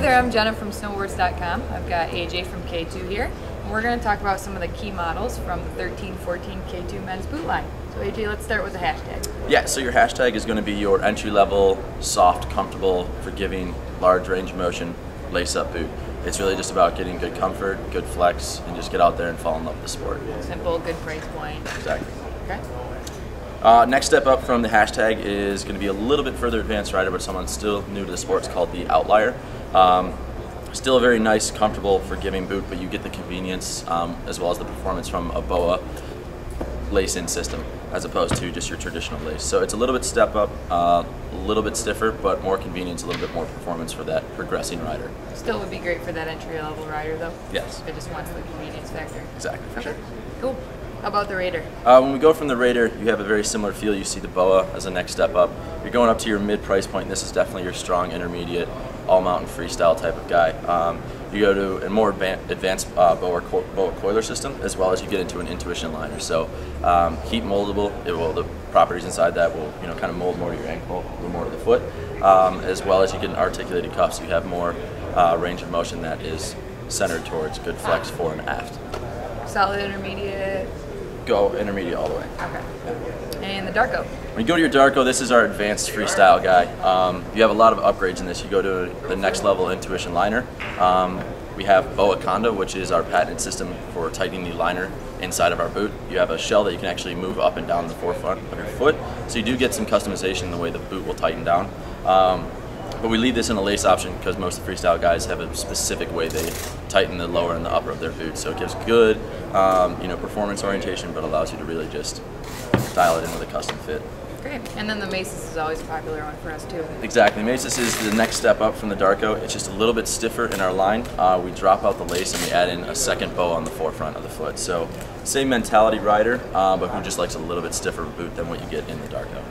there, I'm Jenna from snowboards.com. I've got AJ from K2 here, and we're going to talk about some of the key models from the 13 14 K2 men's boot line. So, AJ, let's start with the hashtag. Yeah, so your hashtag is going to be your entry level, soft, comfortable, forgiving, large range of motion lace up boot. It's really just about getting good comfort, good flex, and just get out there and fall in love with the sport. Simple, good price point. Exactly. Okay. Uh, next step up from the hashtag is going to be a little bit further advanced rider, but someone still new to the sport. It's called the Outlier. Um, still a very nice, comfortable, forgiving boot, but you get the convenience um, as well as the performance from a BOA lace-in system as opposed to just your traditional lace. So it's a little bit step up, uh, a little bit stiffer, but more convenience, a little bit more performance for that progressing rider. Still would be great for that entry level rider, though. Yes. If it just wants the convenience factor. Exactly, for Okay. sure. Cool. How about the Raider? Uh, when we go from the Raider, you have a very similar feel. You see the BOA as a next step up. You're going up to your mid price point. And this is definitely your strong intermediate, all mountain freestyle type of guy. Um, you go to a more advanced uh, BOA, co- BOA coiler system, as well as you get into an intuition liner. So um, heat moldable. It will the properties inside that will you know kind of mold more to your ankle, a little more to the foot, um, as well as you get an articulated cuff. So you have more uh, range of motion that is centered towards good flex fore and aft. Solid intermediate. Go intermediate all the way. Okay. And Darko. When you go to your Darko, this is our advanced freestyle guy. Um, you have a lot of upgrades in this. You go to the next level intuition liner. Um, we have Boa Conda, which is our patented system for tightening the liner inside of our boot. You have a shell that you can actually move up and down the forefront of your foot. So you do get some customization in the way the boot will tighten down. Um, but we leave this in a lace option because most freestyle guys have a specific way they tighten the lower and the upper of their boot. So it gives good, um, you know, performance orientation, but allows you to really just dial it in with a custom fit. Great. And then the Maysis is always a popular one for us, too. Exactly. Maysis is the next step up from the Darko. It's just a little bit stiffer in our line. Uh, we drop out the lace and we add in a second BOA on the forefront of the foot. So same mentality rider, uh, but who just likes a little bit stiffer boot than what you get in the Darko.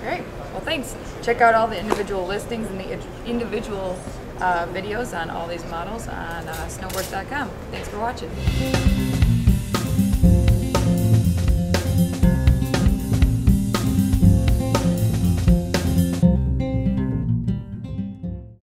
Great. Well, thanks. Check out all the individual listings and the individual uh, videos on all these models on uh, snowboards.com. Thanks for watching.